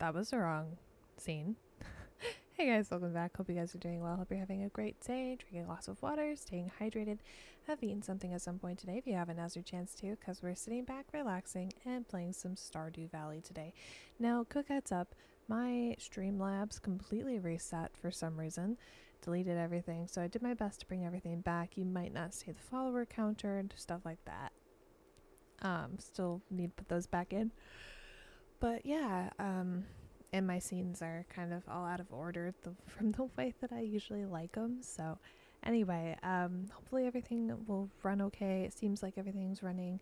that was the wrong scene. hey guys, welcome back. Hope you guys are doing well. Hope you're having a great day, drinking lots of water, staying hydrated, have eaten something at some point today if you haven't now's your chance to, because we're sitting back, relaxing, and playing some Stardew Valley today. Now, quick heads up, my Streamlabs completely reset for some reason, deleted everything, so I did my best to bring everything back. You might not see the follower counter and stuff like that. Um, still need to put those back in. But yeah, um, and my scenes are kind of all out of order the, from the way that I usually like them. So, anyway, um, hopefully everything will run okay. It seems like everything's running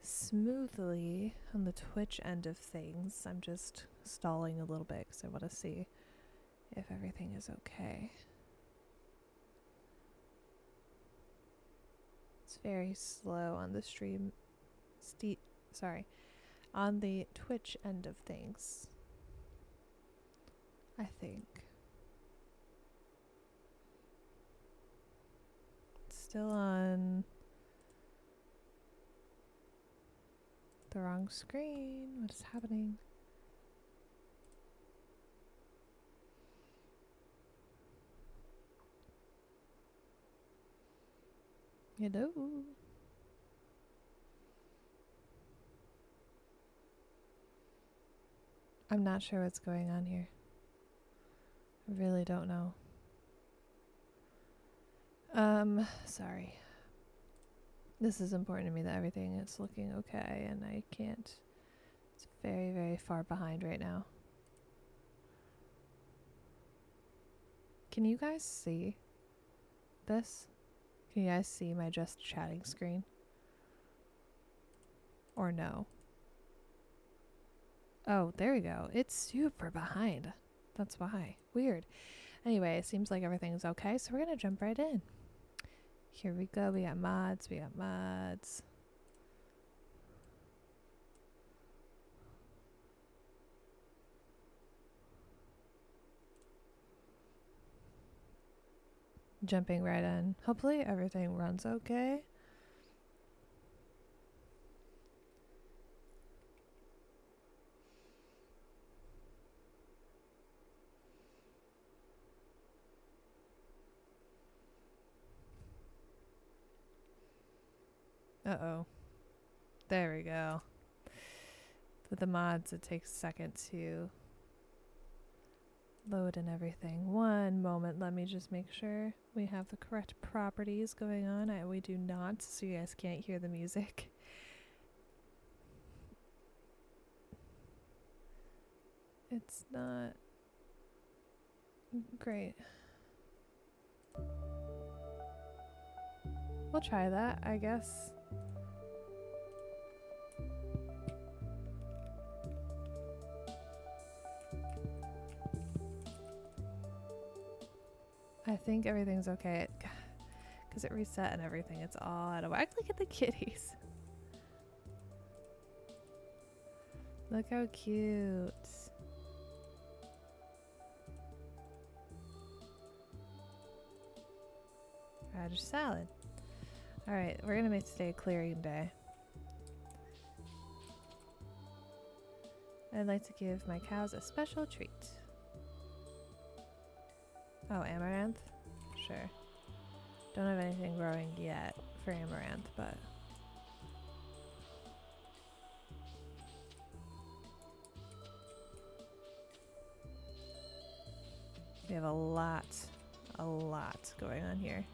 smoothly on the Twitch end of things. I'm just stalling a little bit because I want to see if everything is okay. It's very slow on the stream. Ste- sorry, on the Twitch end of things. I think. Still on the wrong screen. What is happening? Hello. I'm not sure what's going on here. I really don't know. Um, sorry. This is important to me that everything is looking okay and I can't. It's very, very far behind right now. Can you guys see this? Can you guys see my just chatting screen? Or no? Oh, there we go. It's super behind. That's why. Weird. Anyway, it seems like everything's okay, so we're gonna jump right in. Here we go. We got mods. We got mods. Jumping right in. Hopefully everything runs okay. Uh-oh. There we go. With the mods, it takes a second to load and everything. One moment, let me just make sure we have the correct properties going on. I, we do not, so you guys can't hear the music. It's not great. We'll try that, I guess. I think everything's okay. Because it reset and everything. It's all out of whack. Look at the kitties. Look how cute. Radish salad. Alright, we're gonna make today a clearing day. I'd like to give my cows a special treat. Oh, amaranth? Sure. Don't have anything growing yet for amaranth, but... We have a lot, a lot going on here.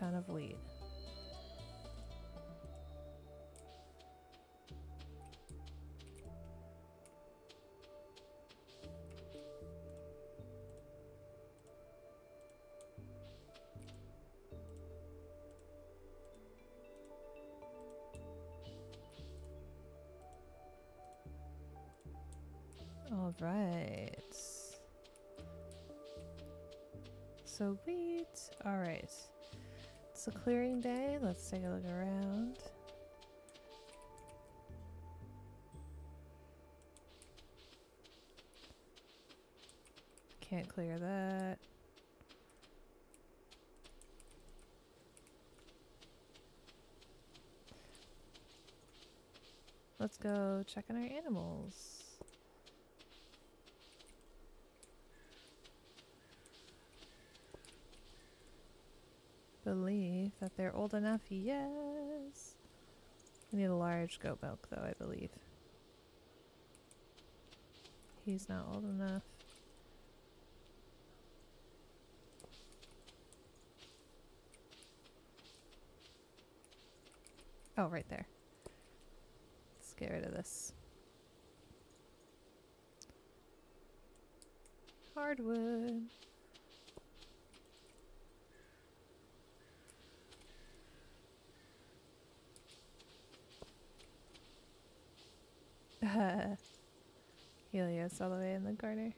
Ton of wheat. All right. Sweet. Alright. It's a clearing day. Let's take a look around. Can't clear that. Let's go check on our animals. Believe that they're old enough, yes. We need a large goat milk though, I believe. He's not old enough. Oh, right there. Let's get rid of this. Hardwood. Helios all the way in the corner.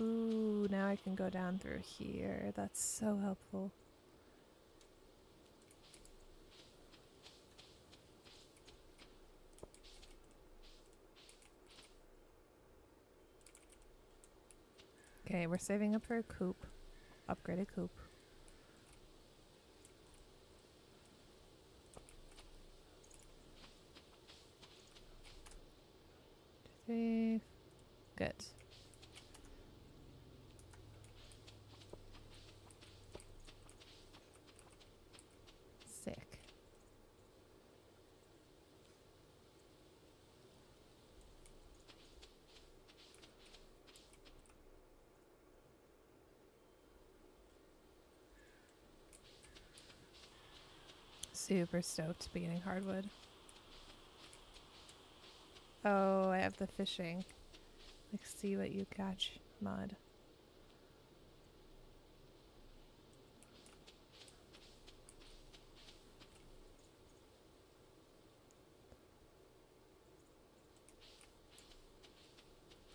Ooh, now I can go down through here. That's so helpful. Okay, we're saving up for a coop. Upgraded coop. Three. Good. Sick. Super stoked to be getting hardwood. Oh, I have the fishing. Let's see what you catch, mud.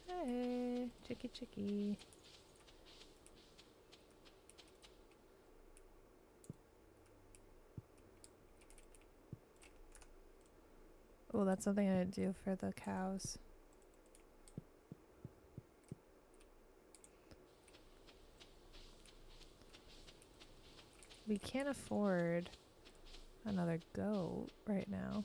Hey, chicky chicky. Oh, that's something I didn't do for the cows. We can't afford another goat right now.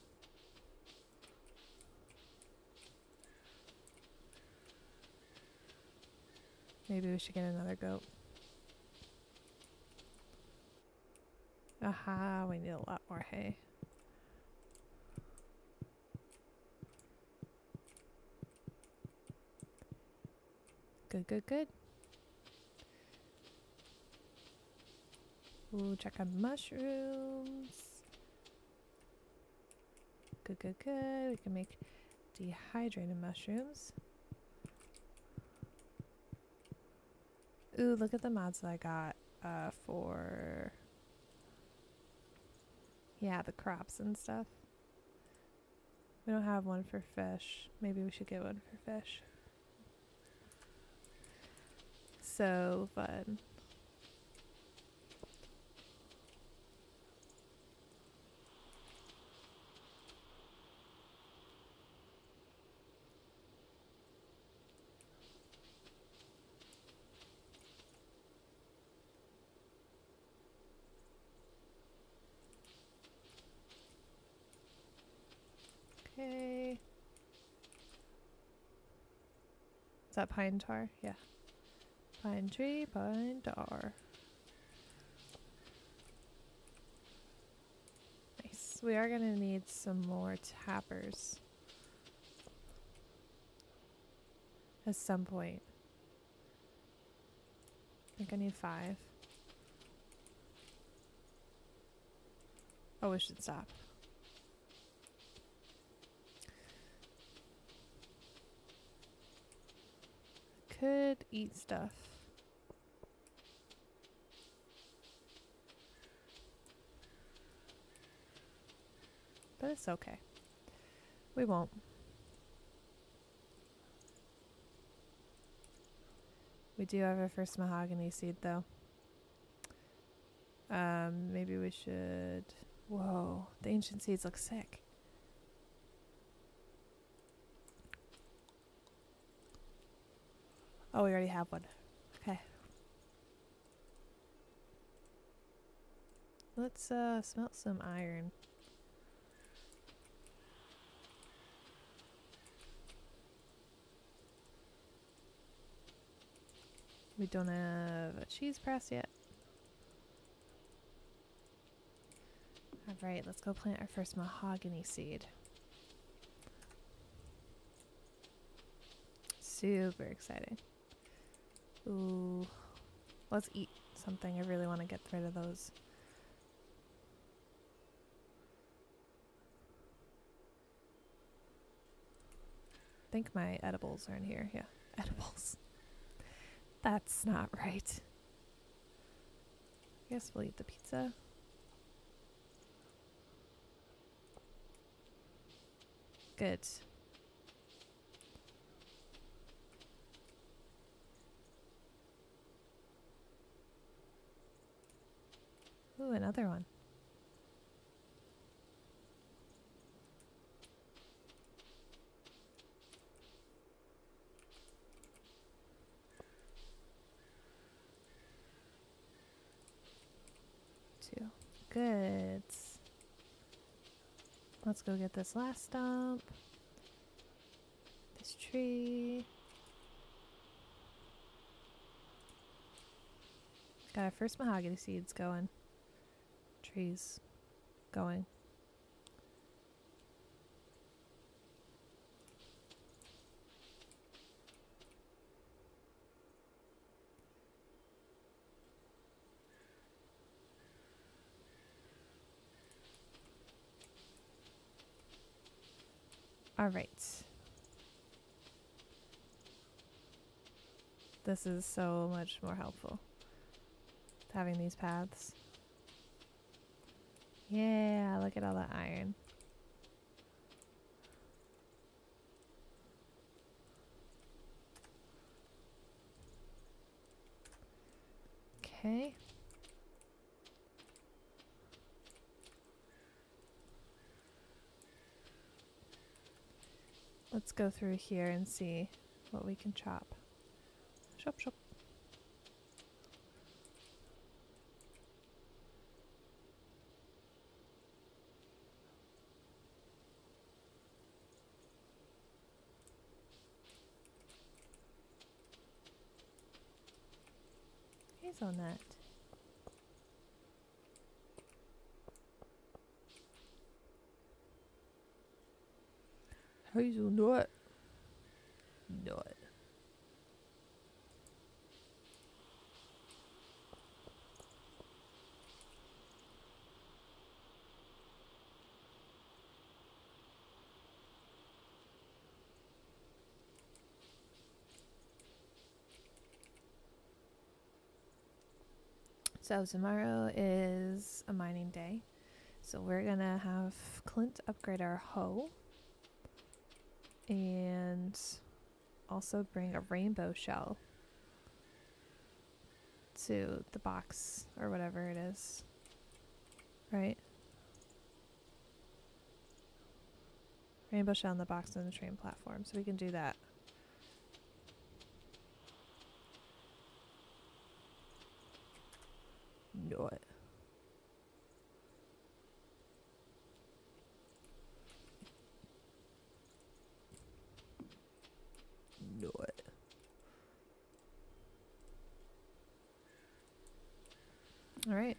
Maybe we should get another goat. Aha, we need a lot more hay. Good, good, good. Ooh, check on mushrooms. Good, good, good. We can make dehydrated mushrooms. Ooh, look at the mods that I got uh, for, yeah, the crops and stuff. We don't have one for fish. Maybe we should get one for fish. So fun. Okay. Is that pine tar? Yeah. Pine tree, pine tar. Nice. We are going to need some more tappers. At some point. I think I need five. Oh, we should stop. Could eat stuff. But it's okay. We won't. We do have our first mahogany seed, though. Um, maybe we should... Whoa, the ancient seeds look sick. Oh, we already have one. Okay. Let's uh, smelt some iron. We don't have a cheese press yet. Alright, let's go plant our first mahogany seed. Super exciting. Ooh. Let's eat something. I really want to get rid of those. I think my edibles are in here. Yeah, edibles. That's not right. I guess we'll eat the pizza. Good. Ooh, another one. Two. Good. Let's go get this last stump. This tree. Got our first mahogany seeds going trees going. All right. This is so much more helpful. Having these paths. Yeah, look at all that iron. Okay. Let's go through here and see what we can chop. Chop, chop. hazelnut. Hazelnut. Nut. So tomorrow is a mining day. So we're gonna have Clint upgrade our hoe and also bring a rainbow shell to the box or whatever it is. Right? Rainbow shell in the box on the train platform. So we can do that. Do it. Know it. All right.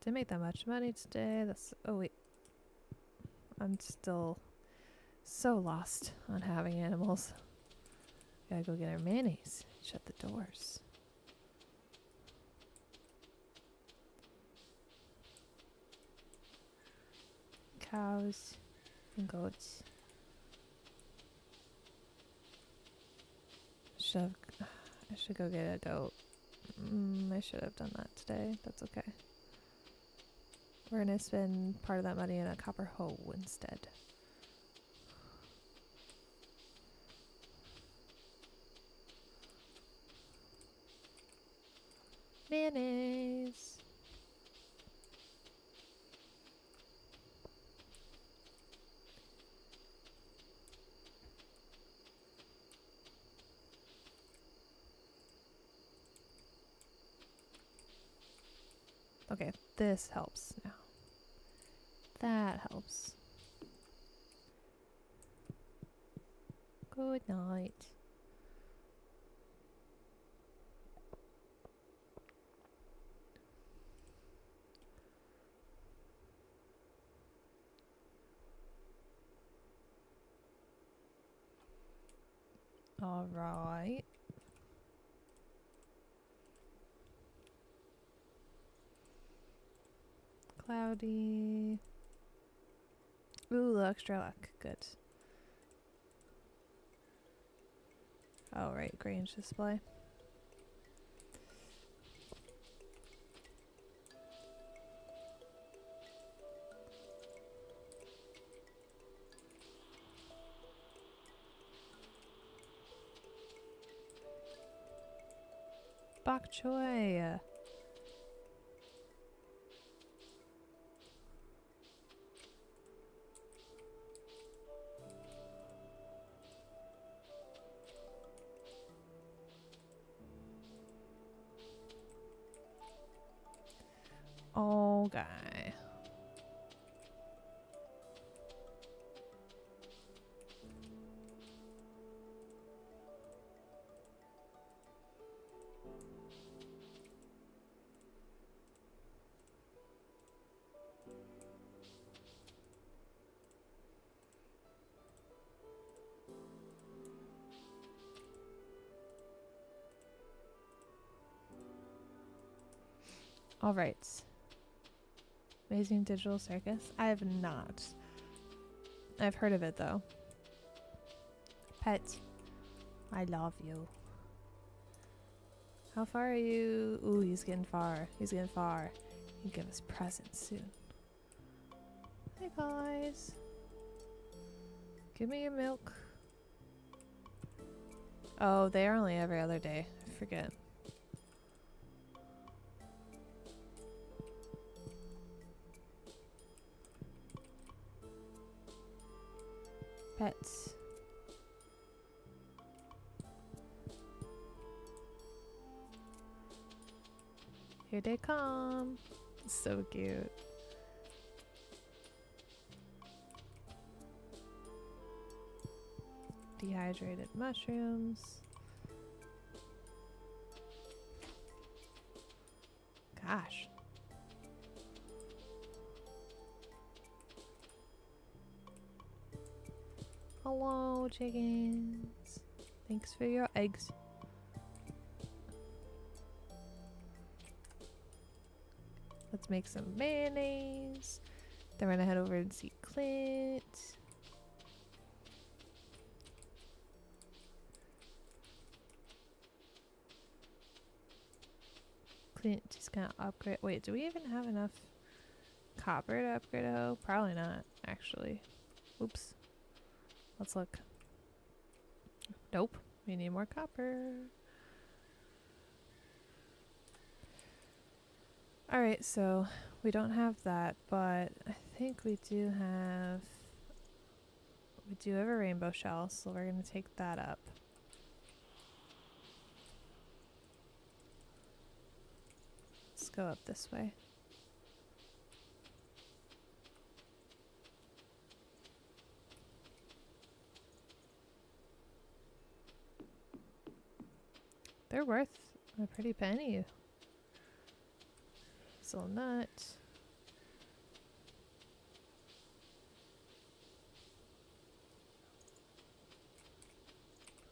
Didn't make that much money today. That's oh wait. I'm still so lost on having animals. Gotta go get our mayonnaise. Shut the doors. cows and goats. Should I should go get a goat. Mm, I should have done that today. That's okay. We're going to spend part of that money in a copper hoe instead. Manage. This helps now. That helps. Good night. All right. Cloudy. Ooh, extra luck. Good. Oh, right. Grange display. Bok choy. All right. Amazing Digital Circus? I have not. I've heard of it though. Pet, I love you. How far are you? Ooh, he's getting far. He's getting far. He can give us presents soon. Hi guys. Give me your milk. Oh, they are only every other day. I forget. Pets. Here they come. So cute. Dehydrated mushrooms. Gosh. Hello, chickens. Thanks for your eggs. Let's make some mayonnaise. Then we're gonna head over and see Clint. Clint is gonna upgrade. Wait, do we even have enough copper to upgrade a hoe? Probably not, actually. Oops. Let's look. Nope. We need more copper. Alright, so we don't have that, but I think we do have... We do have a rainbow shell, so we're going to take that up. Let's go up this way. They're worth a pretty penny. So nut.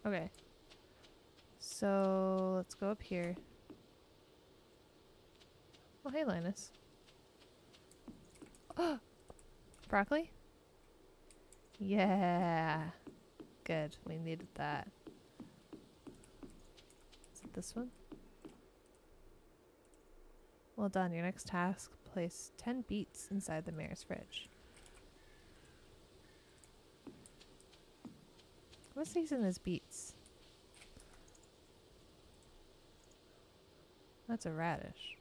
Okay. So let's go up here. Oh, hey, Linus. Oh, broccoli? Yeah. Good. We needed that this one. Well done. Your next task, place 10 beets inside the mayor's fridge. What season is beets? That's a radish.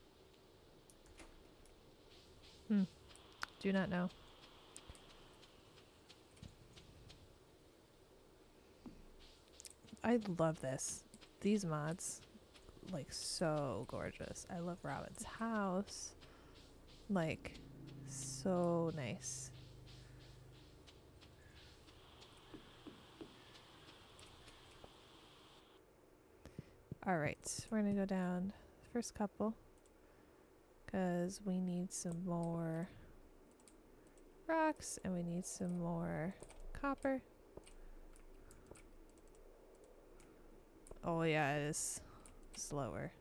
Hmm. Do not know. I love this. These mods, like, so gorgeous. I love Robin's house. Like, so nice. Alright, we're gonna go down the first couple because we need some more rocks and we need some more copper. Oh yeah, it is slower.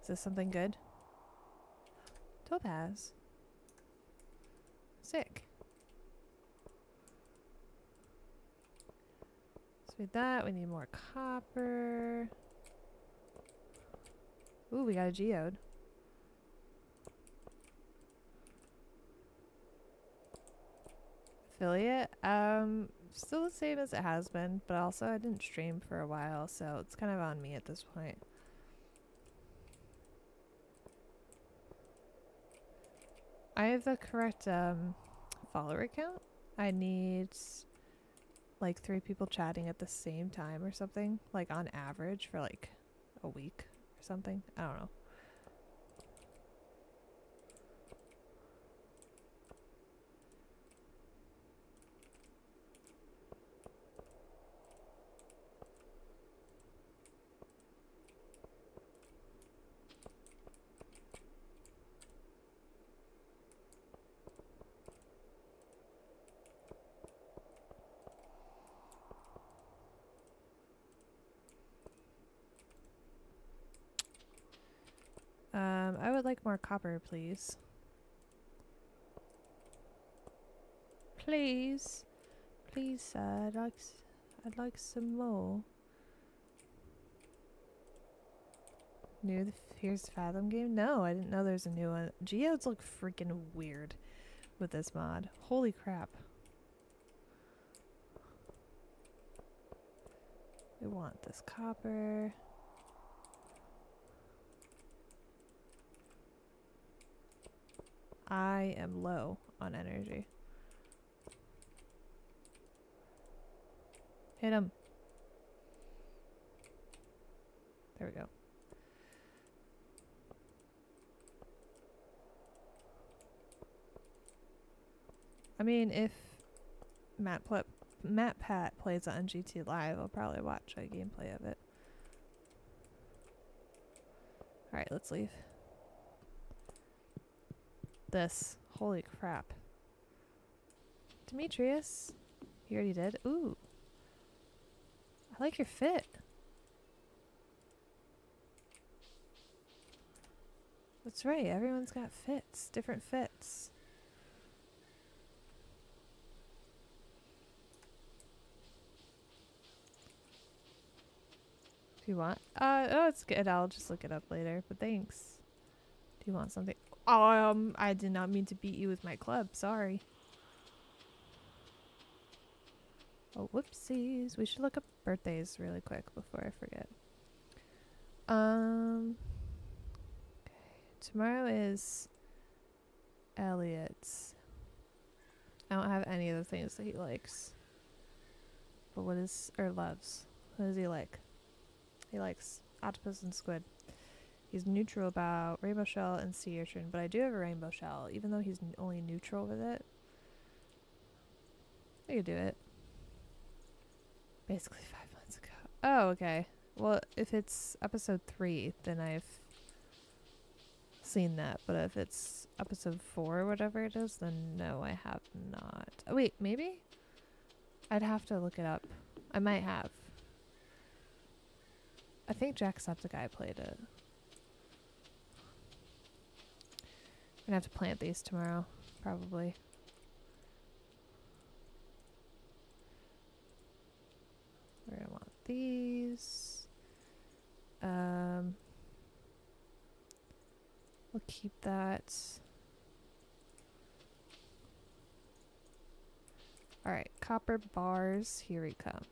Is this something good? Topaz. Sick. So with that, we need more copper. Ooh, we got a geode. Affiliate. Um, still the same as it has been, but also I didn't stream for a while, so it's kind of on me at this point. I have the correct um, follower count. I need like three people chatting at the same time or something, like on average for like a week or something. I don't know. Um, I would like more copper, please. Please. Please. I'd like, I'd like some more. New the Fathom game? No, I didn't know there's a new one. Geodes look freaking weird with this mod. Holy crap. We want this copper. I am low on energy. Hit him. There we go. I mean, if Matt Pl- Matt Pat plays on GT Live, I'll probably watch a gameplay of it. All right, let's leave. This. Holy crap. Demetrius. You already did? Ooh. I like your fit. That's right. Everyone's got fits. Different fits. Do you want. Uh, oh, it's good. I'll just look it up later. But thanks. Do you want something? Um, I did not mean to beat you with my club. Sorry. Oh, whoopsies. We should look up birthdays really quick before I forget. Um, okay. Tomorrow is Elliot's. I don't have any of the things that he likes. But what is, or loves? What does he like? He likes octopus and squid. He's neutral about rainbow shell and sea urchin, but I do have a rainbow shell, even though he's only neutral with it. I could do it. Basically five months ago. Oh, okay. Well, if it's episode three, then I've seen that. But if it's episode four or whatever it is, then no, I have not. Oh, wait, maybe? I'd have to look it up. I might have. I think Jacksepticeye played it. gonna have to plant these tomorrow, probably. We're gonna want these. Um, we'll keep that. Alright, copper bars, here we come.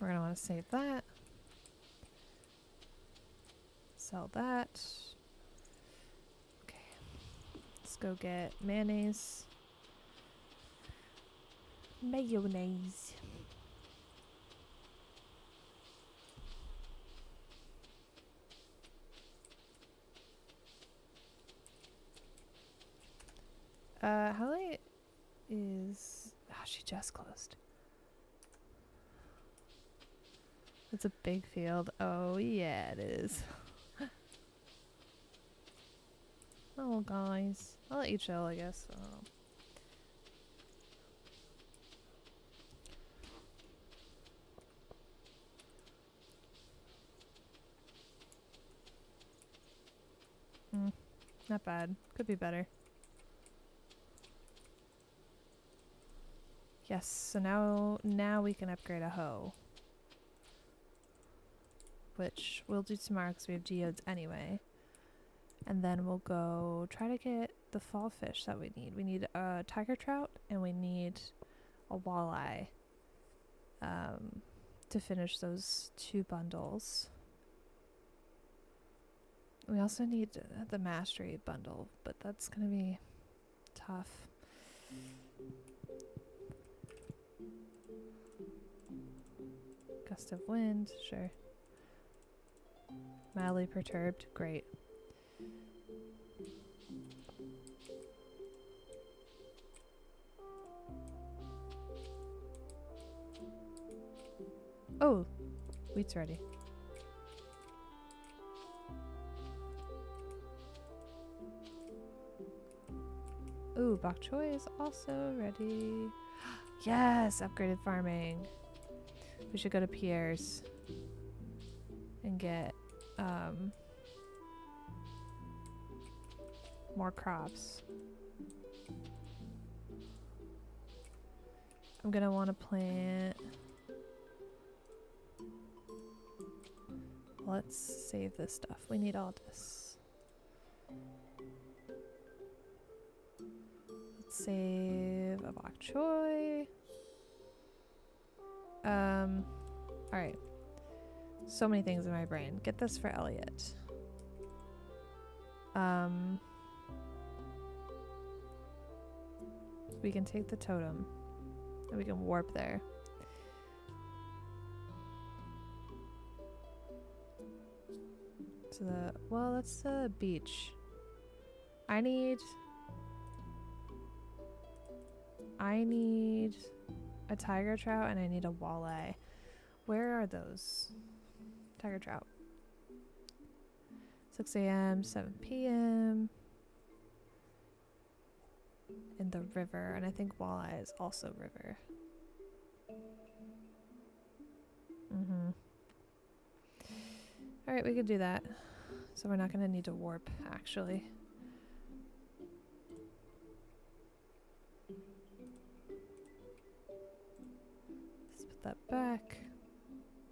We're gonna wanna save that. Sell that. Okay. Let's go get mayonnaise. Mayonnaise. Uh, how late is... Oh, she just closed. It's a big field. Oh, yeah, it is. Oh, guys. I'll let you chill, I guess. I Mm, not bad. Could be better. Yes, so now now we can upgrade a hoe. Which we'll do tomorrow because we have geodes anyway. And then we'll go try to get the fall fish that we need. We need a tiger trout and we need a walleye um, to finish those two bundles. We also need the mastery bundle, but that's going to be tough. Gust of wind, sure. Mildly perturbed, great. Oh, wheat's ready. Ooh, bok choy is also ready. yes, upgraded farming. We should go to Pierre's and get um, more crops. I'm gonna want to plant. Let's save this stuff. We need all this. Let's save a bok choy. Um, all right. So many things in my brain. Get this for Elliot. Um, we can take the totem and we can warp there. To the, well, that's the beach. I need, I need a tiger trout and I need a walleye. Where are those? Tiger trout. 6 a.m., 7 p.m. In the river, and I think walleye is also river. Mm-hmm. Alright, we could do that. So we're not going to need to warp, actually. Just put that back.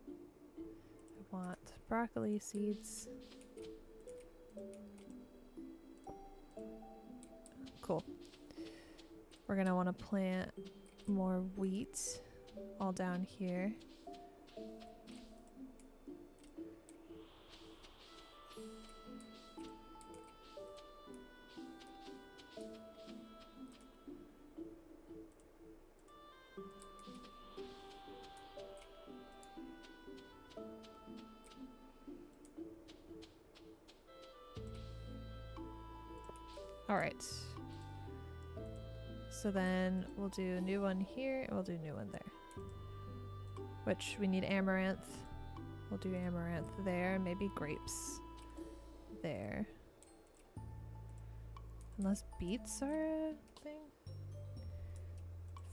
I want broccoli seeds. Cool. We're going to want to plant more wheat all down here. Do a new one here and we'll do a new one there. Which we need amaranth. We'll do amaranth there. Maybe grapes there. Unless beets are a thing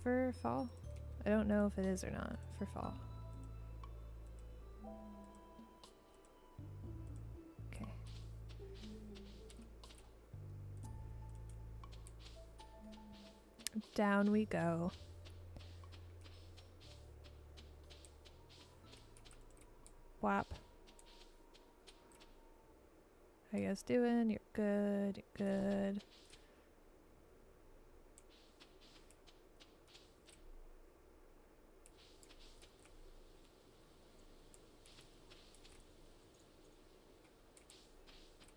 for fall. I don't know if it is or not for fall. down we go. Whap. How you guys doing? You're good, you're good.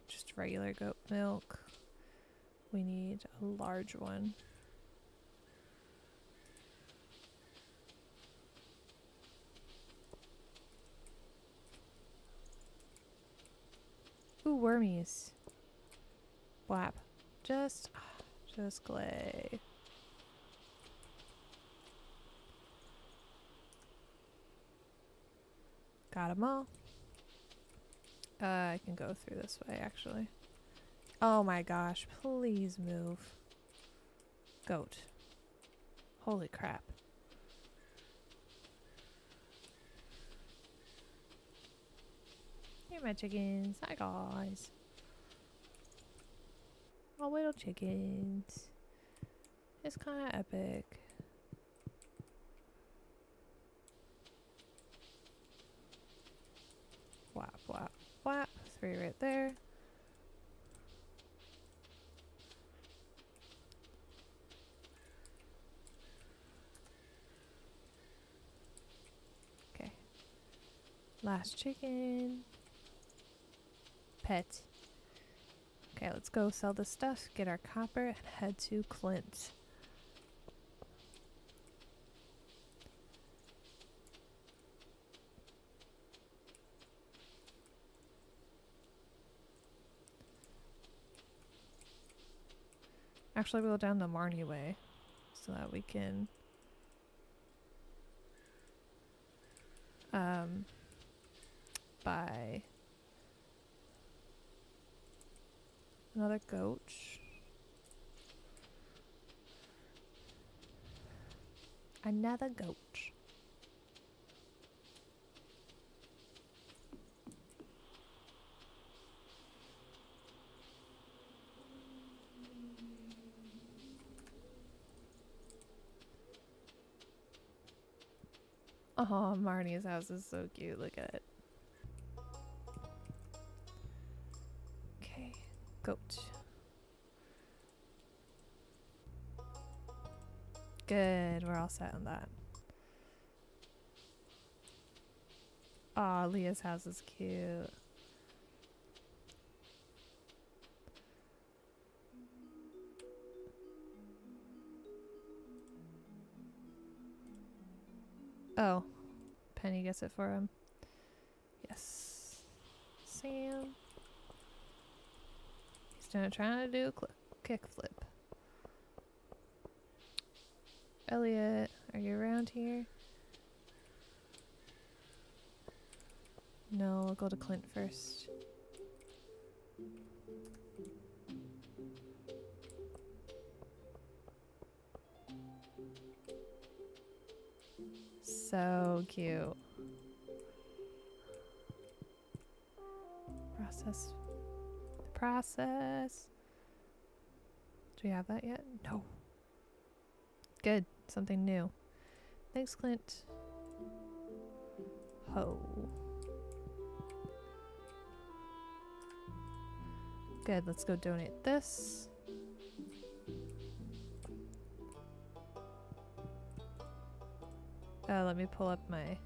Just regular goat milk. We need a large one. Ooh, wormies. Blap. Just, just clay. Got them all. Uh, I can go through this way, actually. Oh my gosh, please move. Goat. Holy crap. My chickens. Hi guys. All little chickens. It's kind of epic. Whap, whap, whap. Three right there. Okay. Last chicken. Pet. Okay, let's go sell this stuff, get our copper, and head to Clint. Actually, we'll go down the Marnie way so that we can um, buy another goat. Another goat. Oh, Marnie's house is so cute. Look at it. Goat. Good, we're all set on that. Aw, Leah's house is cute. Oh, Penny gets it for him. Yes. Sam. He's gonna do a cl- kick flip. Elliot, are you around here? No, we'll go to Clint first. So cute. Process. Process. Do we have that yet? No. Good. Something new. Thanks, Clint. Ho. Good. Let's go donate this. Uh, let me pull up my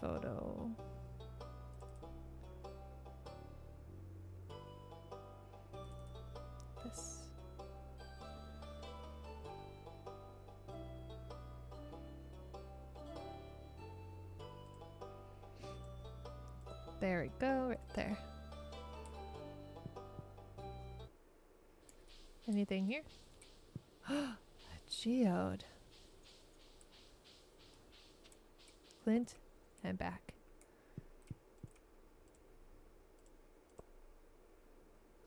photo. There we go, right there. Anything here? A geode. Clint and back.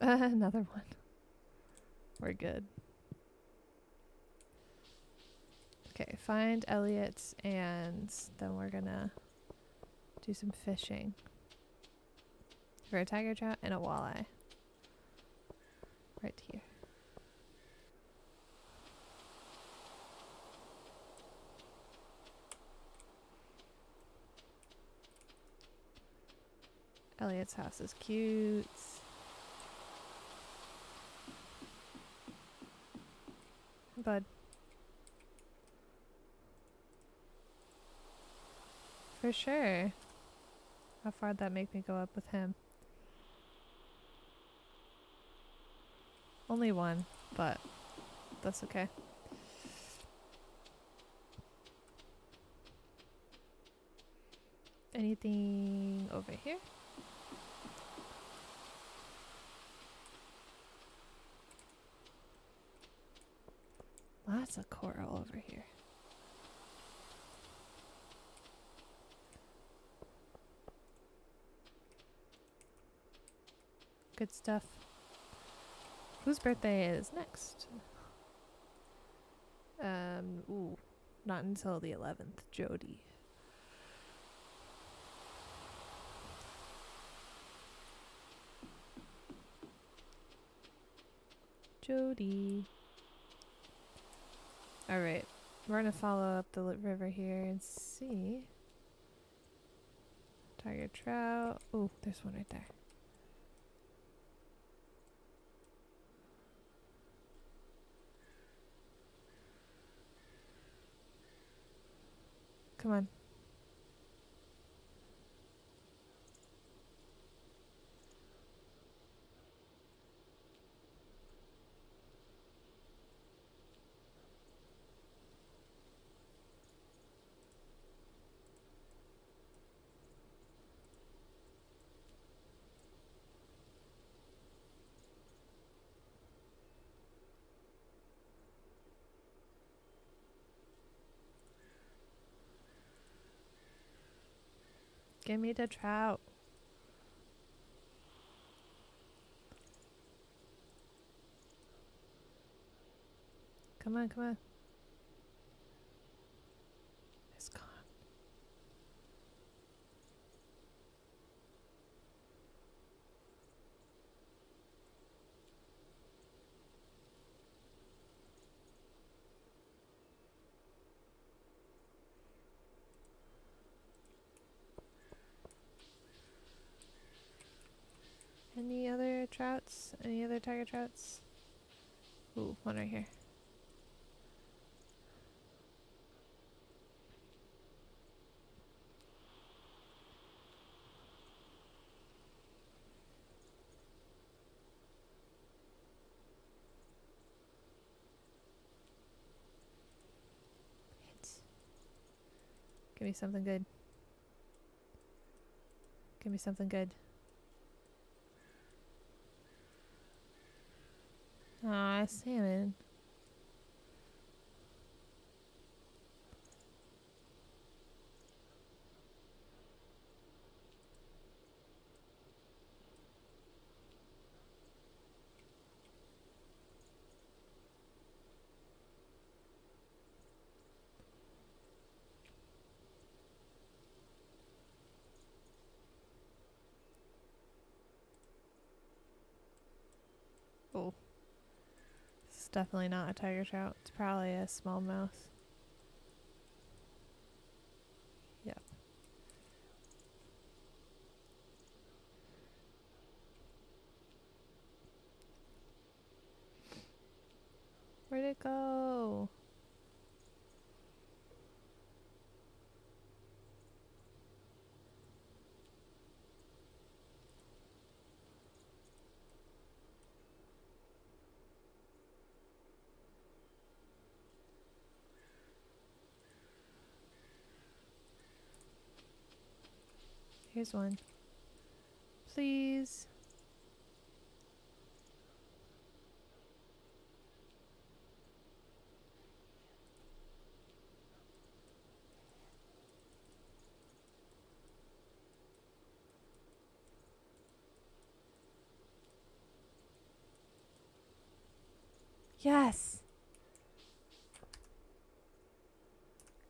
Another one. We're good. Okay, find Elliot and then we're gonna do some fishing. For a tiger trout and a walleye. Right here. Elliot's house is cute. Bud. For sure. How far'd that make me go up with him? Only one, but that's okay. Anything over here? Lots of coral over here. Good stuff. Whose birthday is next? Um, ooh, not until the 11th. Jodi. Jodi. Alright, we're gonna follow up the river here and see. Tiger trout. Oh, there's one right there. Come on. Give me the trout. Come on, come on. It's gone. Any other trouts? Any other tiger trouts? Ooh, one right here. Hits. Give me something good. Give me something good. Aw, salmon. Oh. It's definitely not a tiger trout. It's probably a smallmouth. Yep. Where'd it go? Here's one. Please. Yes.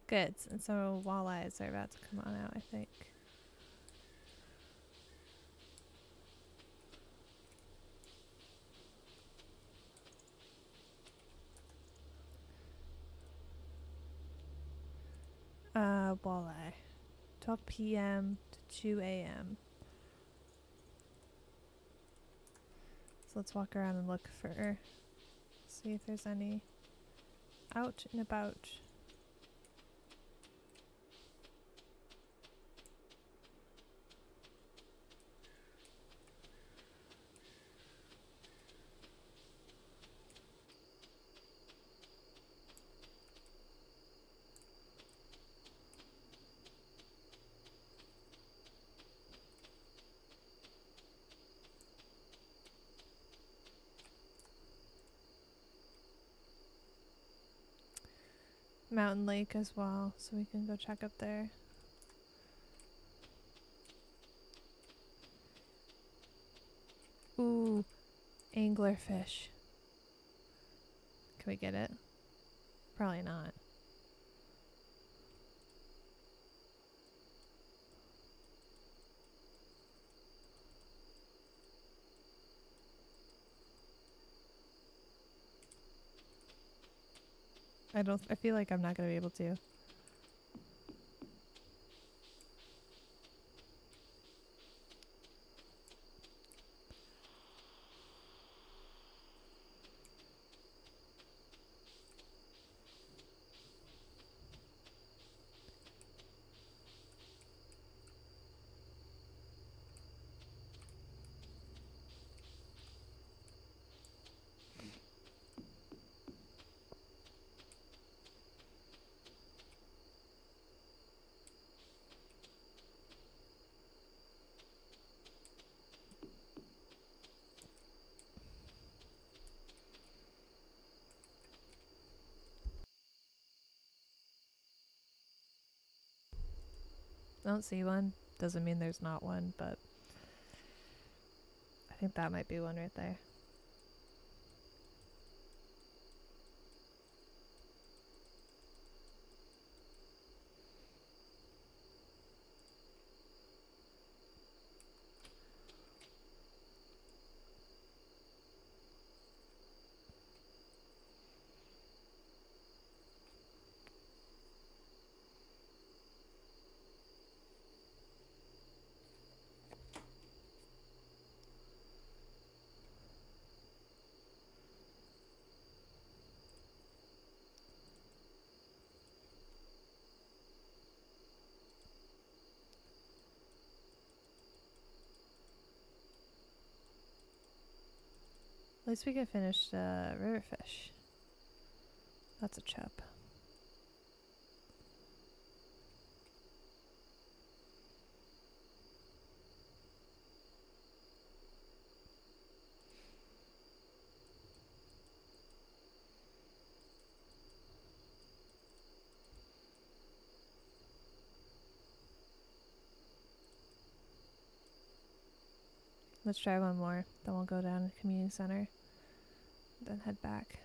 Good. And so walleyes are about to come on out, I think. Walleye. 12 p.m. to 2 a.m. So let's walk around and look for, see if there's any out and about. Mountain Lake as well, so we can go check up there. Ooh, anglerfish. Can we get it? Probably not. I don't I feel like I'm not to be able to. Don't see one. Doesn't mean there's not one, but I think that might be one right there. Least we can finish the uh, river fish. That's a chub. Let's try one more. Then we'll go down to the community center. Then head back.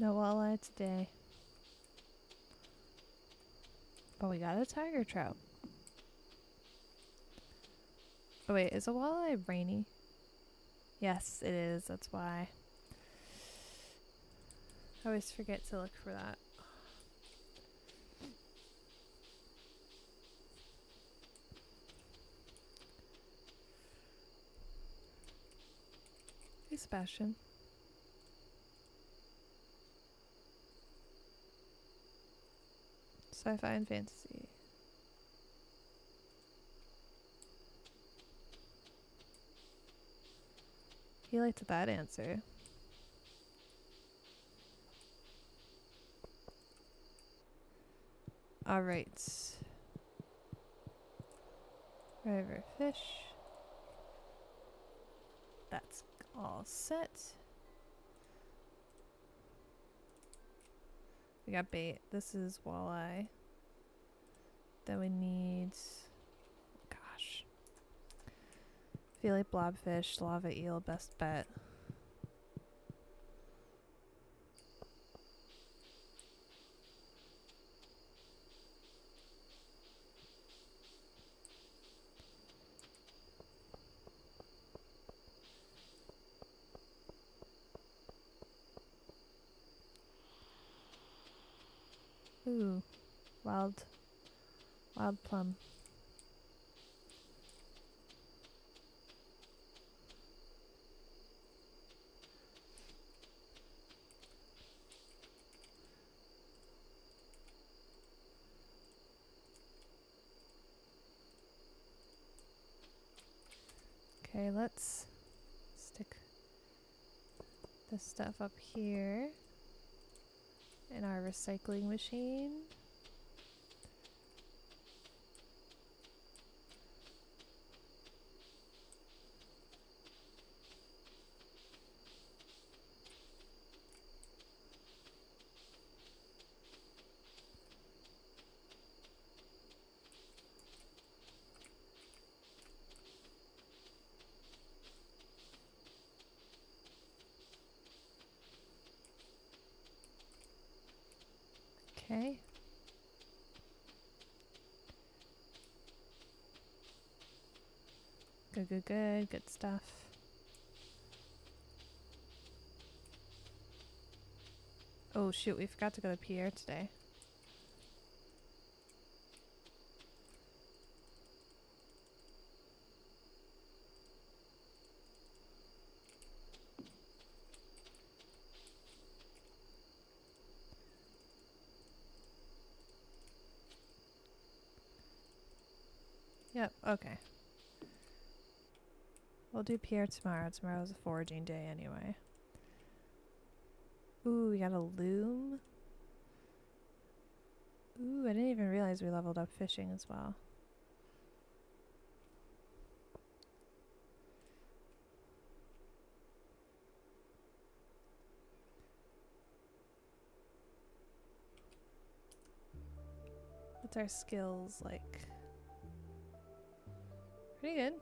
No walleye today. But we got a tiger trout. Oh wait, is a walleye rainy? Yes, it is. That's why. I always forget to look for that. Hey, Sebastian. Sci-fi and fantasy. He liked that answer. All right. River fish. That's all set. We got bait. This is walleye. Then we need feel like blobfish, lava eel, best bet. Ooh, wild, wild plum. Okay, let's stick this stuff up here in our recycling machine. Okay. Good, good, good. Stuff. Oh shoot, we forgot to go to Pierre today. Yep, okay. We'll do Pierre tomorrow. Tomorrow's a foraging day anyway. Ooh, we got a loom. Ooh, I didn't even realize we leveled up fishing as well. What's our skills like? Pretty good.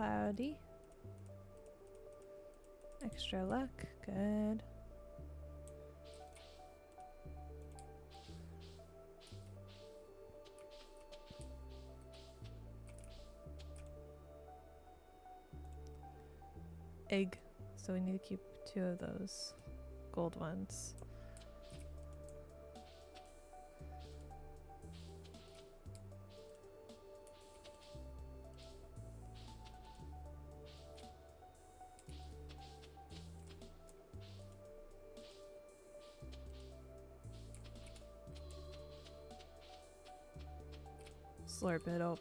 Cloudy. Extra luck. Good. Egg. So we need to keep two of those gold ones. Slurp it up.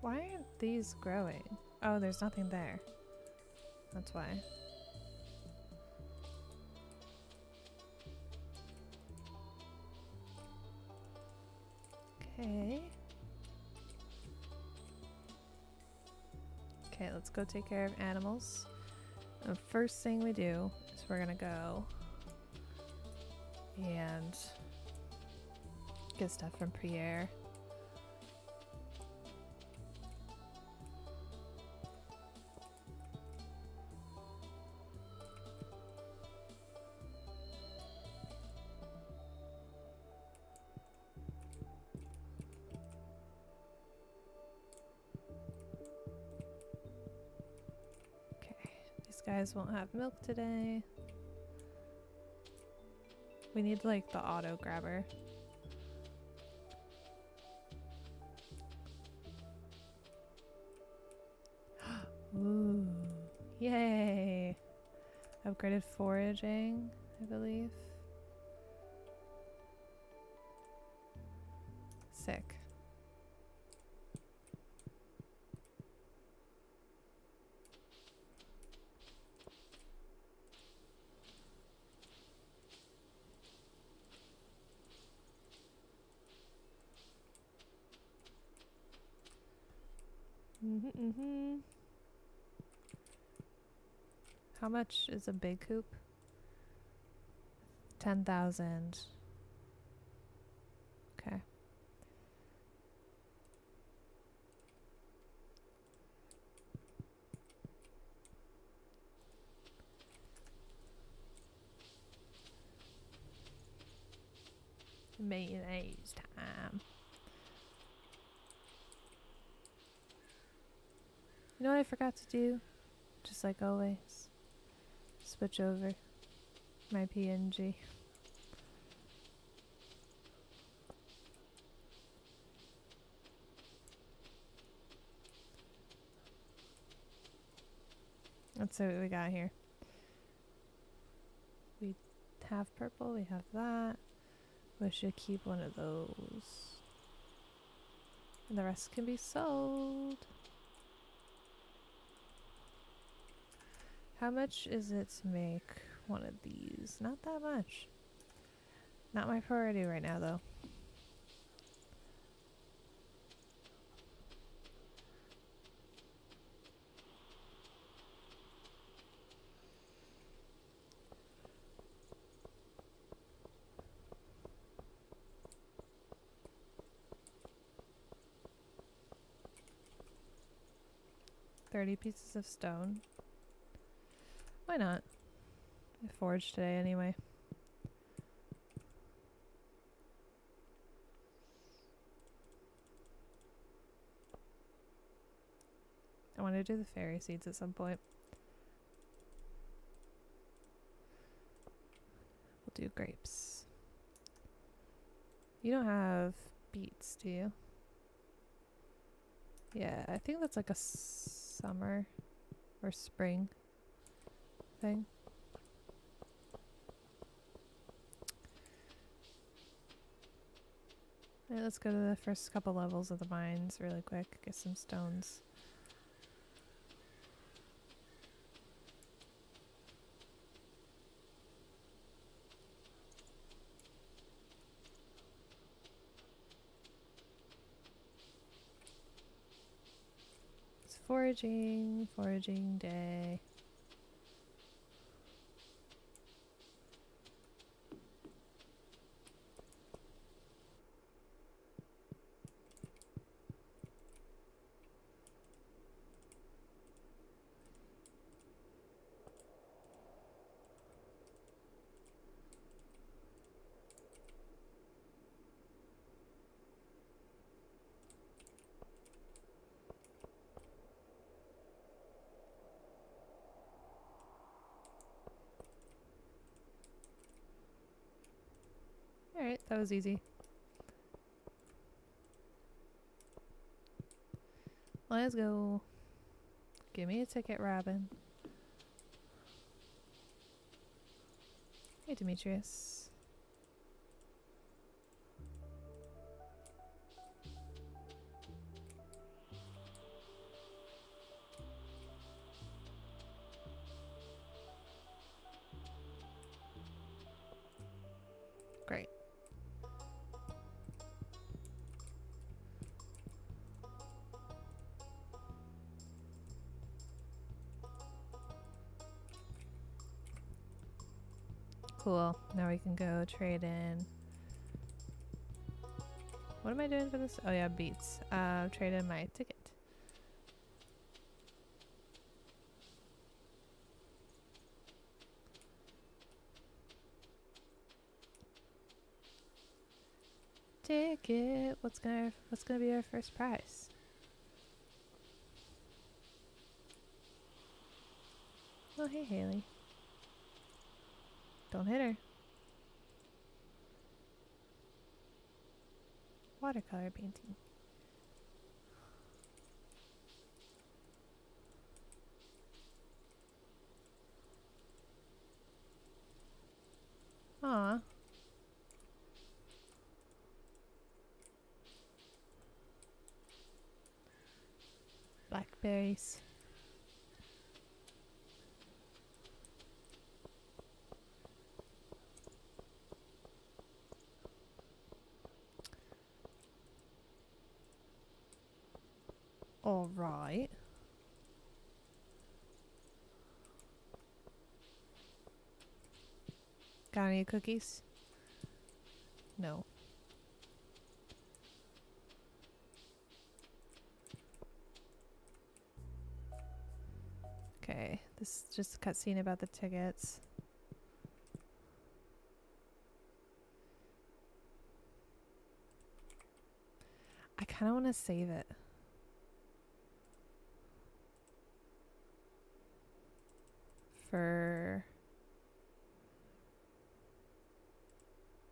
Why aren't these growing? Oh, there's nothing there. That's why. Let's go take care of animals. The first thing we do is we're gonna go and get stuff from Pierre. Guys won't have milk today. We need like the auto grabber. Ooh, yay! Upgraded foraging, I believe. Much is a big coop? 10,000. Okay. Mayonnaise time. You know what I forgot to do? Just like always switch over my PNG. Let's see what we got here. We have purple, we have that. We should keep one of those. And the rest can be sold. How much is it to make one of these? Not that much. Not my priority right now, though. Thirty pieces of stone. Why not? I forged today anyway. I want to do the fairy seeds at some point. We'll do grapes. You don't have beets, do you? Yeah, I think that's like a summer or spring thing. Let's go to the first couple levels of the mines really quick, get some stones. It's foraging, foraging day. Alright, that was easy. Let's go. Give me a ticket, Robin. Hey, Demetrius. Cool. Now we can go trade in. What am I doing for this? Oh yeah, beets. Uh, trade in my ticket. Ticket. What's gonna What's gonna be our first prize? Oh hey Haley. Don't hit her. Watercolor painting. Aw. Blackberries. All right. Got any cookies? No. Okay, this is just a cutscene about the tickets. I kind of want to save it. For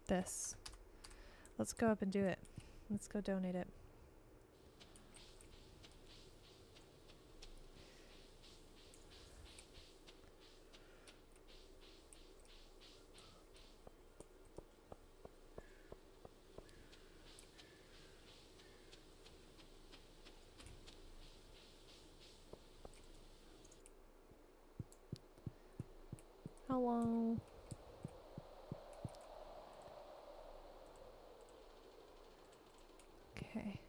this. Let's go up and do it. Let's go donate it. Hello. Okay.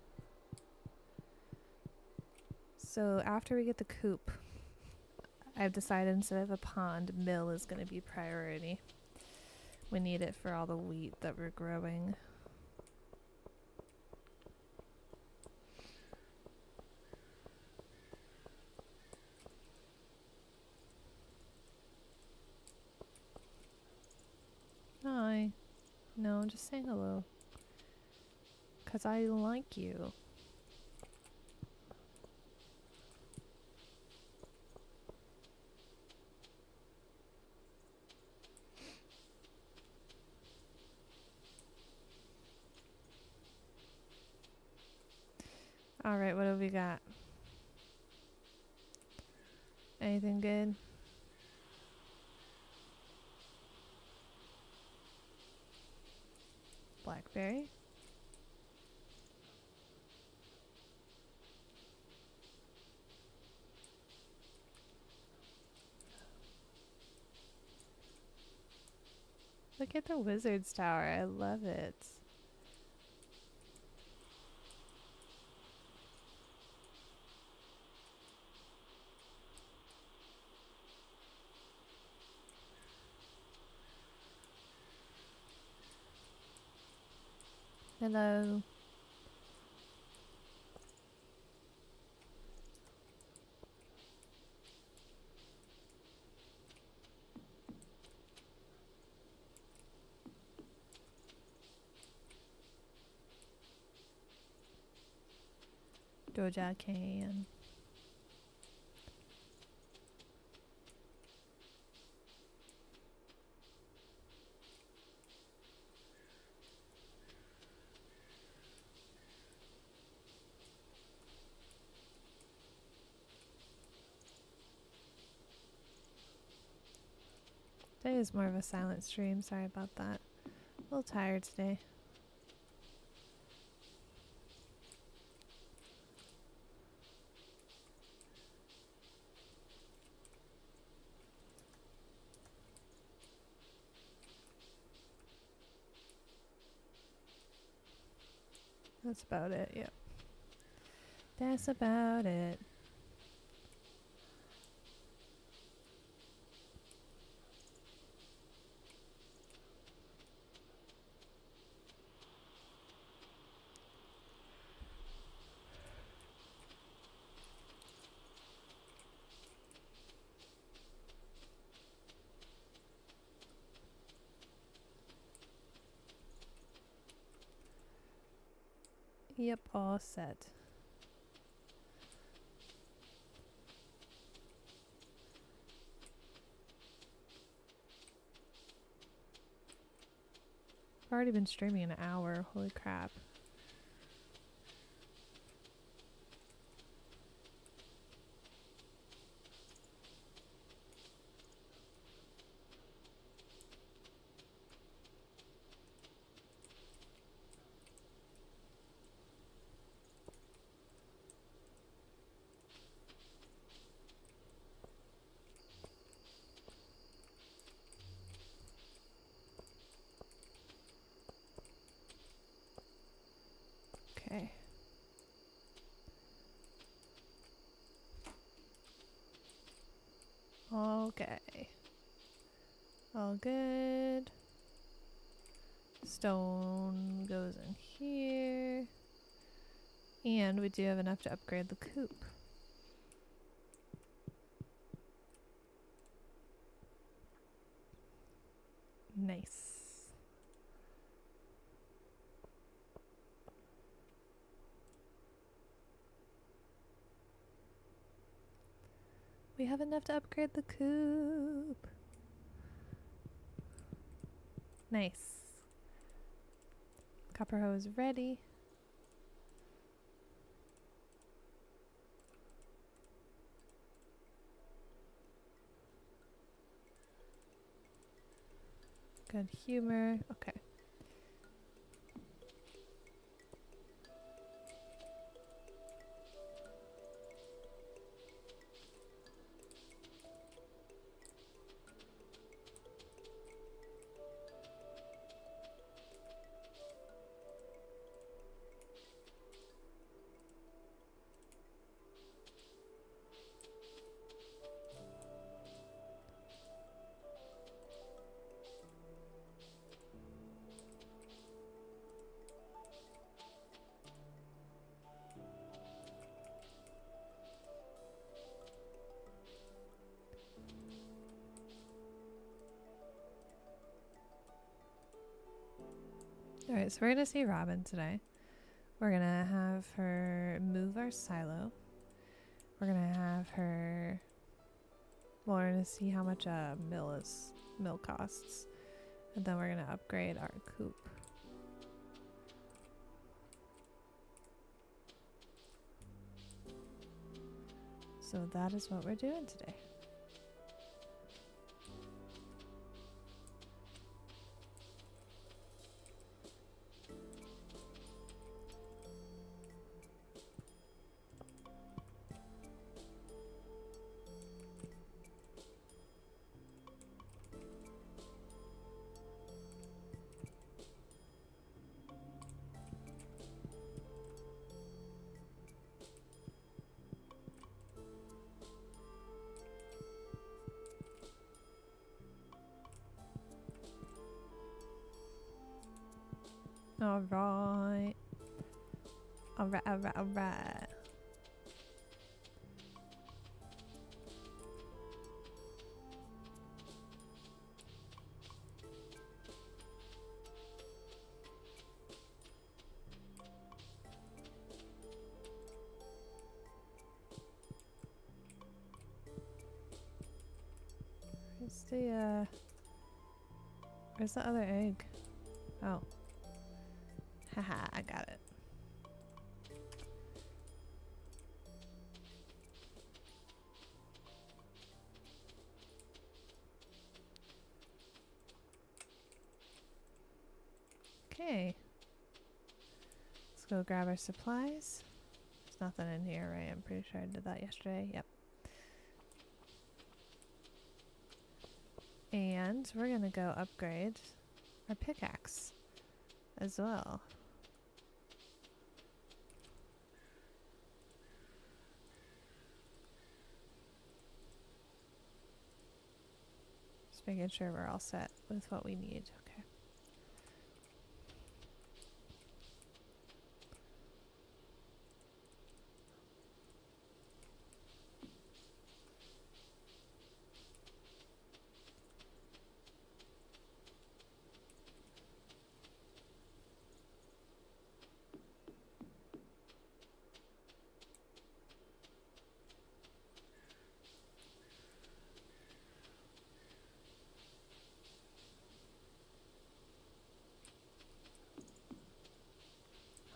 So after we get the coop, I've decided instead of a pond, mill is going to be priority. We need it for all the wheat that we're growing. Hi. No, I'm just saying hello. Because I like you. Alright, what have got? Anything good? Blackberry? Look at the wizard's tower. I love it. Hello. Doja Can. Is more of a silent stream. Sorry about that. A little tired today. That's about it, yep. That's about it. Yep, all set. I've already been streaming an hour. Holy crap. Okay. Okay. All good. Stone goes in here. And we do have enough to upgrade the coop. Nice. We have enough to upgrade the coop. Nice. Copper hose ready. Good humor. Okay. So we're gonna see Robin today. We're gonna have her move our silo. We're gonna have her. Well, we're gonna see how much a mill is mill costs, and then we're gonna upgrade our coop. So that is what we're doing today. Where's the other egg? Oh. Haha, I got it. Okay. Let's go grab our supplies. There's nothing in here, right? I'm pretty sure I did that yesterday. Yep. And we're gonna go upgrade our pickaxe as well. Just making sure we're all set with what we need. Okay.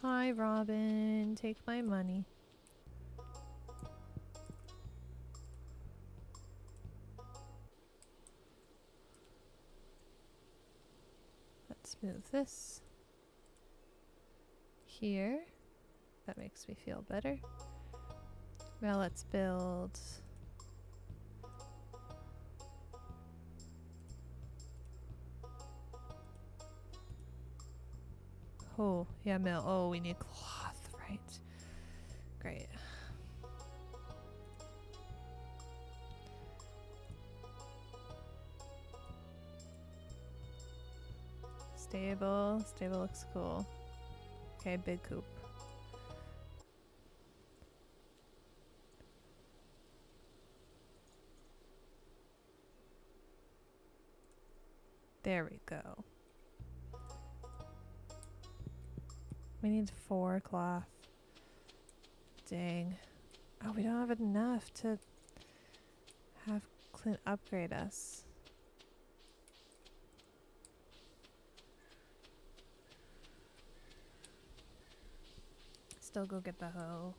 Hi, Robin. Take my money. Let's move this here. That makes me feel better. Now let's build Oh, yeah, mill. Oh, we need cloth, right. Great. Stable. Stable looks cool. Okay, big coop. There we go. We need four cloth. Dang. Oh, we don't have enough to have Clint upgrade us. Still go get the hoe.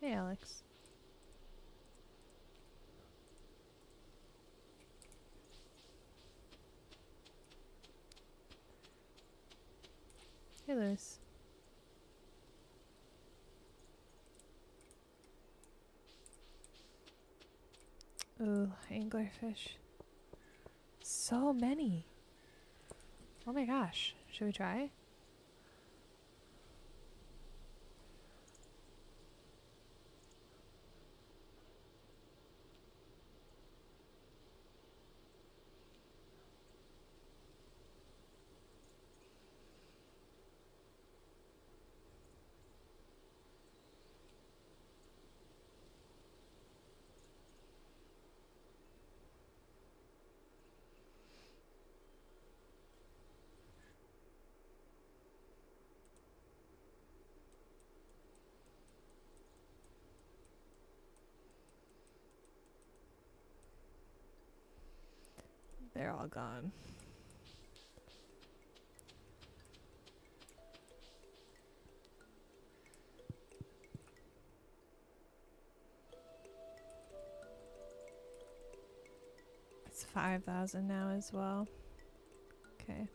Hey, Alex. Hey, Lewis. Ooh, anglerfish. So many. Oh my gosh. Should we try? Oh, all gone. It's 5,000 now as well. Okay.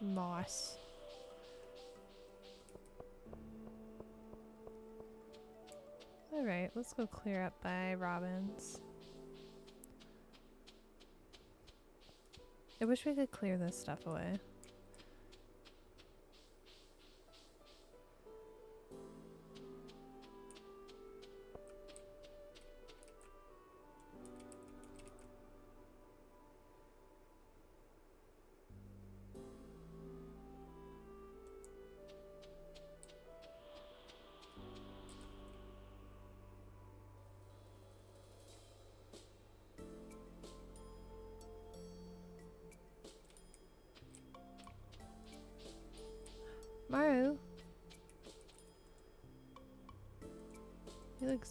Moss. Alright, let's go clear up by Robins. I wish we could clear this stuff away.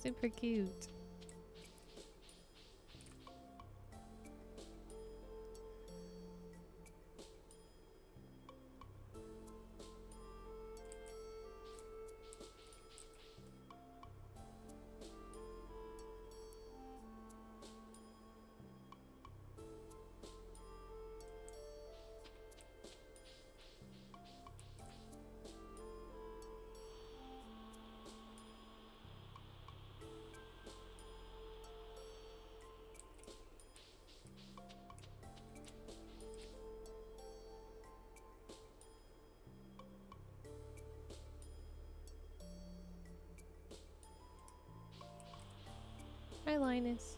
Super cute. Hi, Linus.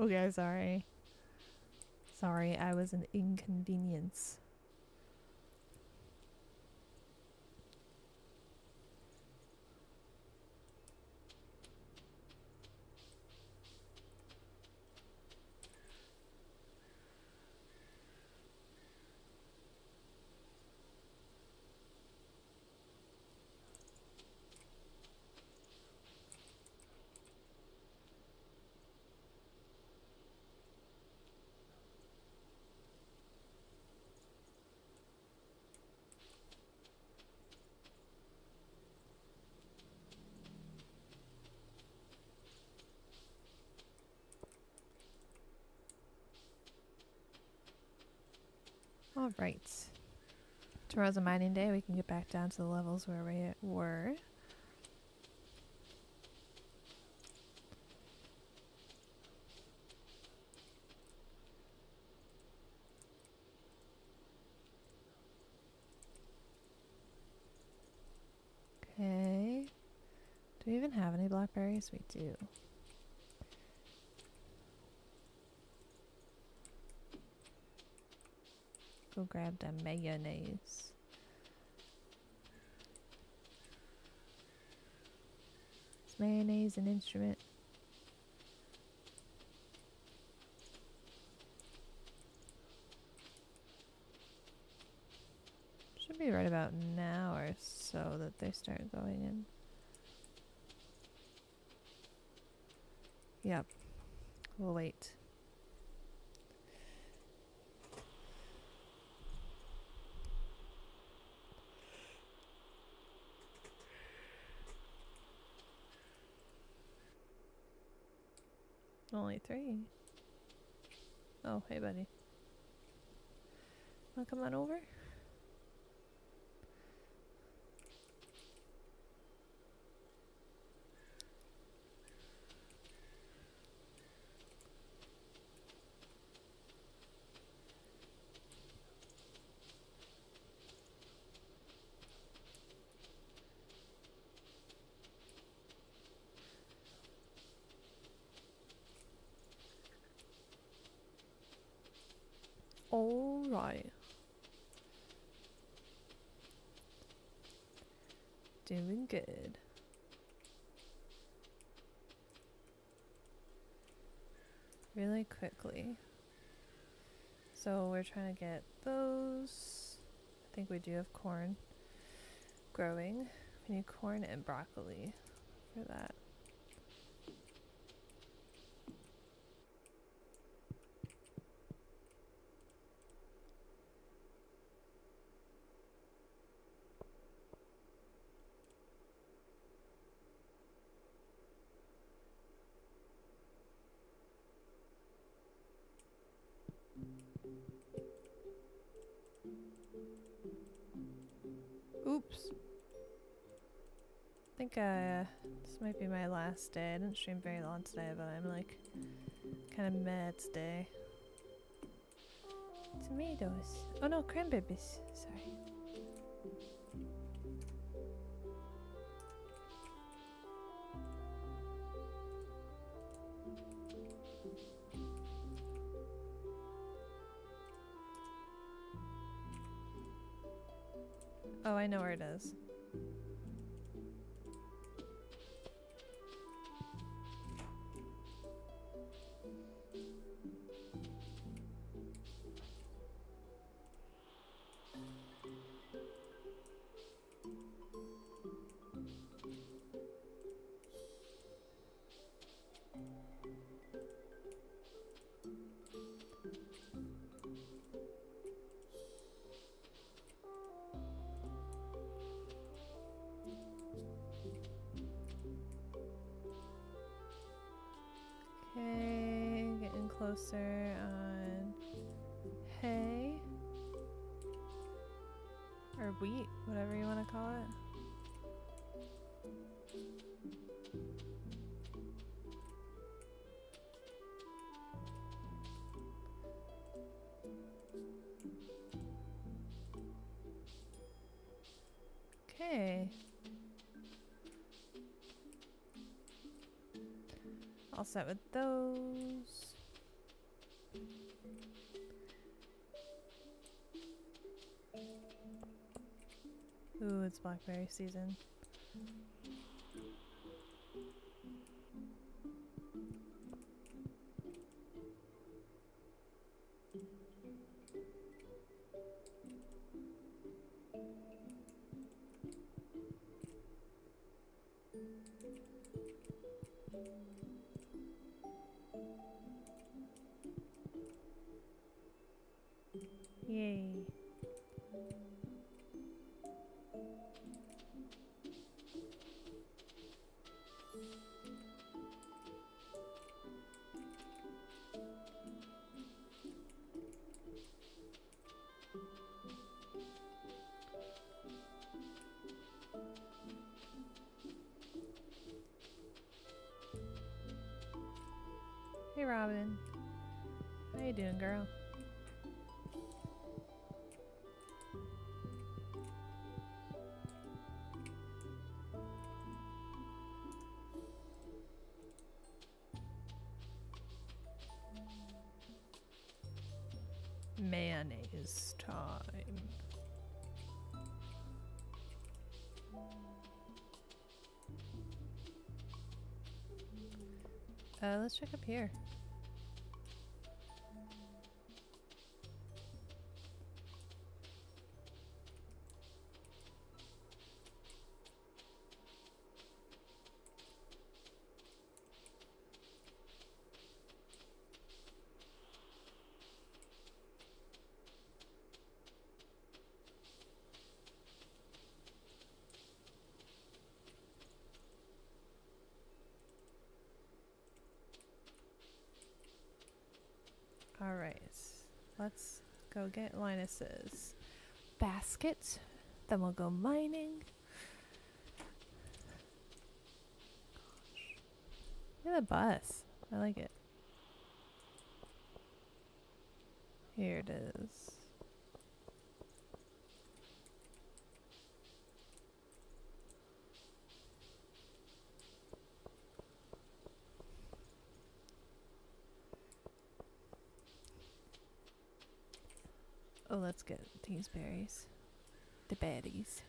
Okay, sorry. Sorry, I was an inconvenience. All right. Tomorrow's a mining day. We can get back down to the levels where we were. Okay. Do we even have any blackberries? We do. Go grab the mayonnaise. Is mayonnaise an instrument? Should be right about now or so that they start going in. Yep. We'll wait. Only three. Oh, hey, buddy. Wanna come on over? Right. Doing good. Really quickly. So we're trying to get those. I think we do have corn growing. We need corn and broccoli for that. Uh, this might be my last day. I didn't stream very long today, but I'm like kind of mad today. Tomatoes. Oh no, cranberries. Sorry. Oh, I know where it is. Okay. All set with those. Ooh, it's blackberry season. Robin. How you doing, girl? Mayonnaise time. Uh, let's check up here. Get Linus's basket. Then we'll go mining. Look at the bus. I like it. Here it is. Oh, let's get these berries. The berries.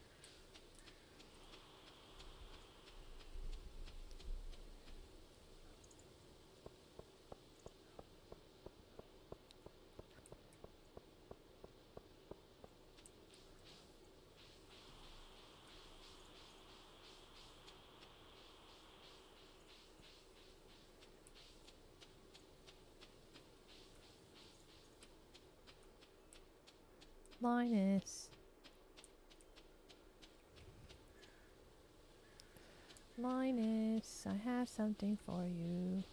Linus. Minus, I have something for you.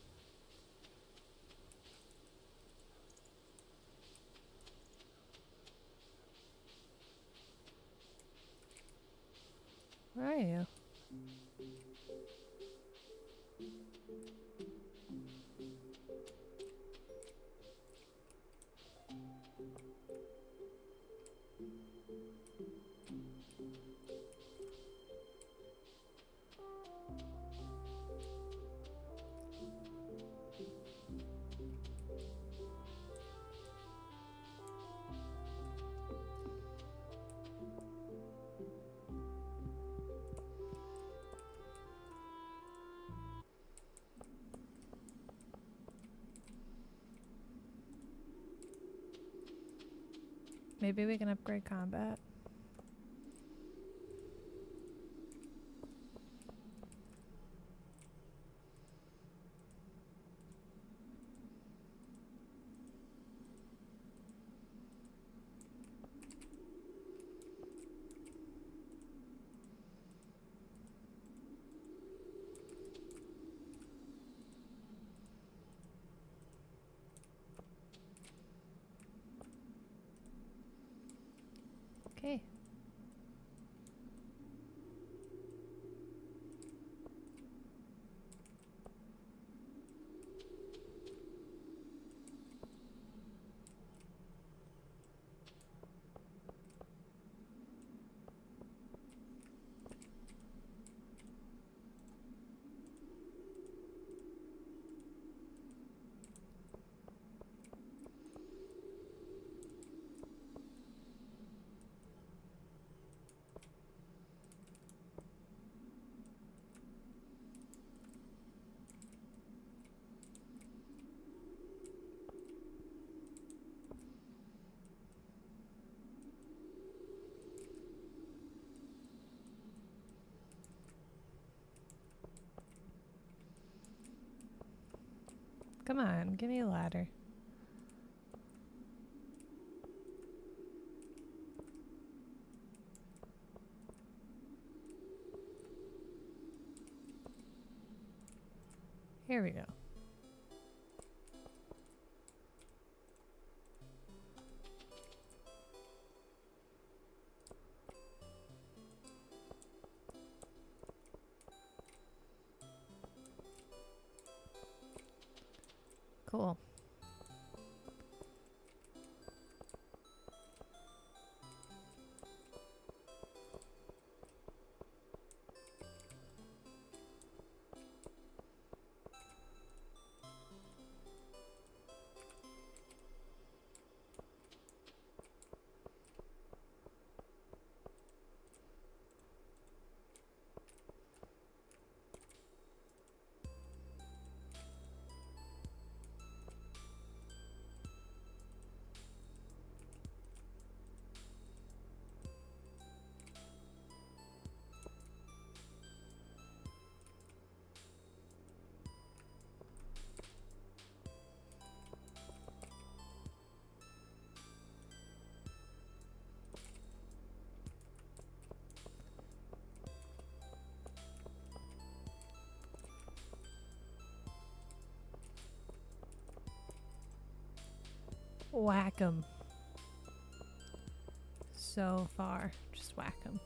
Maybe we can upgrade combat. Okay. Come on, give me a ladder. Whack 'em. So far, just whack 'em.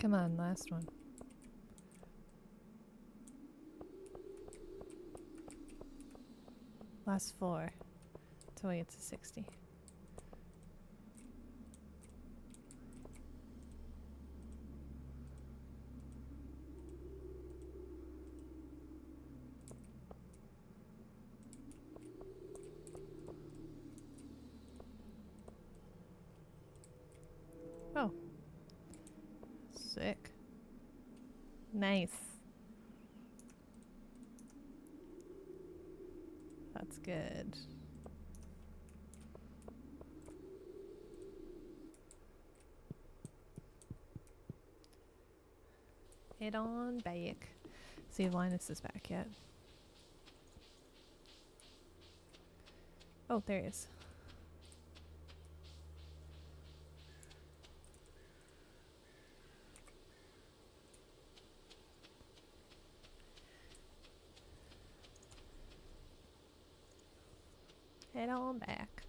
Come on, last one. Last So we get to 60. Oh. Sick. Nice. That's good. Head on back. See if Linus is back yet. Oh, there he is. Head on back.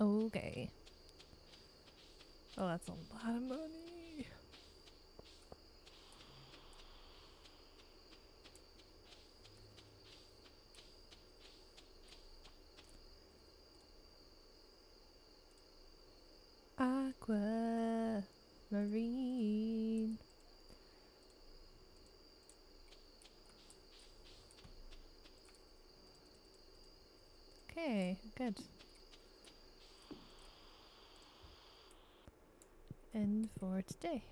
Okay. Oh, that's a lot of money. Aqua Marine. Okay, good. And for today.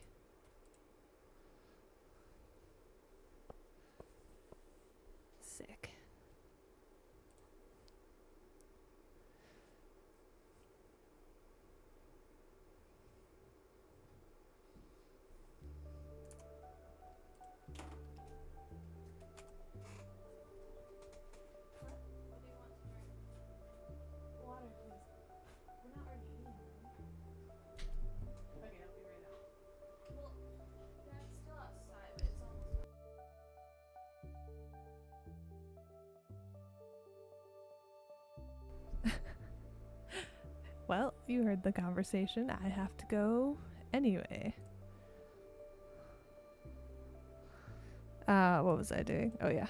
You heard the conversation. I have to go anyway. Uh, what was I doing? Oh, yeah.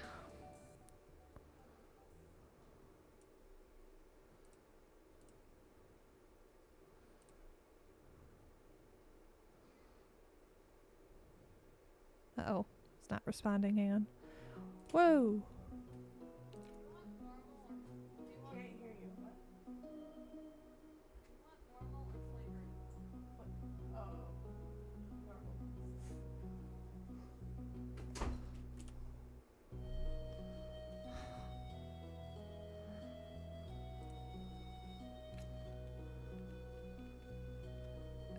Uh oh. It's not responding. Hang on. Whoa!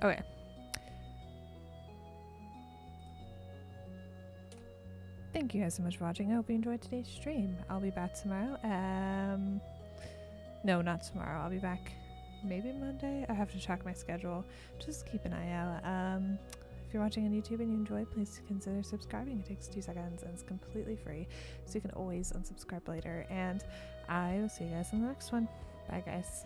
Okay. Thank you guys so much for watching. I hope you enjoyed today's stream. I'll be back tomorrow. Um, no, not tomorrow. I'll be back maybe Monday. I have to check my schedule. Just keep an eye out. Um, if you're watching on YouTube and you enjoy, please consider subscribing. It takes two seconds and it's completely free, so you can always unsubscribe later. And I will see you guys in the next one. Bye, guys.